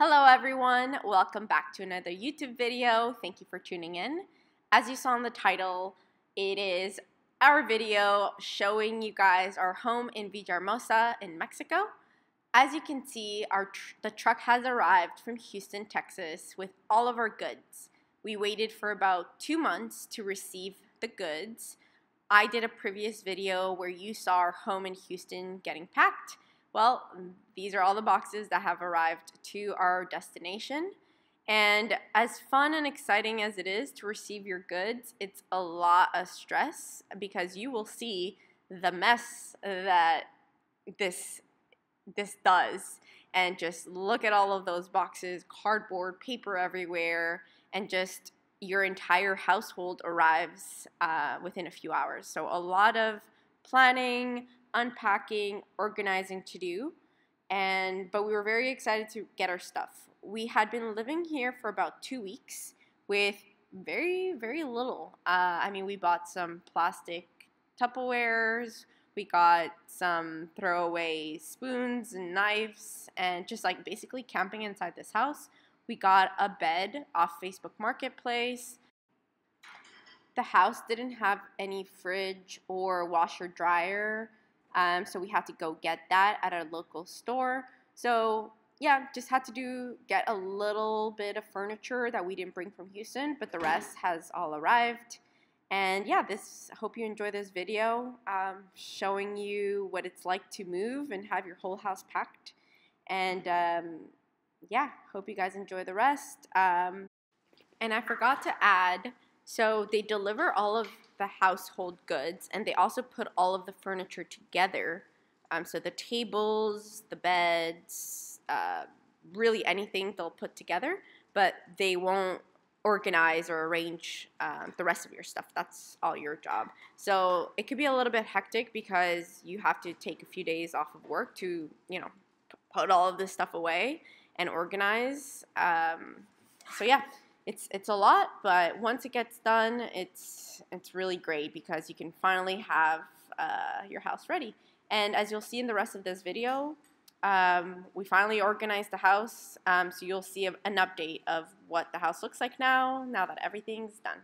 Hello everyone, welcome back to another YouTube video. Thank you for tuning in. As you saw in the title, it is our video showing you guys our home in Villahermosa in Mexico. As you can see, our tr the truck has arrived from Houston, Texas with all of our goods. We waited for about two months to receive the goods. I did a previous video where you saw our home in Houston getting packed well, these are all the boxes that have arrived to our destination. And as fun and exciting as it is to receive your goods, it's a lot of stress because you will see the mess that this this does and just look at all of those boxes, cardboard, paper everywhere, and just your entire household arrives uh, within a few hours. So a lot of planning, unpacking, organizing to do. And but we were very excited to get our stuff. We had been living here for about two weeks with very very little. Uh, I mean, we bought some plastic Tupperwares. We got some throwaway spoons and knives, and just like basically camping inside this house. We got a bed off Facebook Marketplace. The house didn't have any fridge or washer dryer um, so we had to go get that at a local store. So yeah, just had to do get a little bit of furniture that we didn't bring from Houston, but the rest has all arrived. And yeah, this hope you enjoy this video um, showing you what it's like to move and have your whole house packed. And um, yeah, hope you guys enjoy the rest. Um, and I forgot to add, so they deliver all of the household goods, and they also put all of the furniture together. Um, so the tables, the beds, uh, really anything they'll put together, but they won't organize or arrange um, the rest of your stuff. That's all your job. So it could be a little bit hectic because you have to take a few days off of work to, you know, put all of this stuff away and organize. Um, so yeah, it's it's a lot, but once it gets done, it's it's really great because you can finally have uh, your house ready. And as you'll see in the rest of this video, um, we finally organized the house, um, so you'll see a, an update of what the house looks like now, now that everything's done.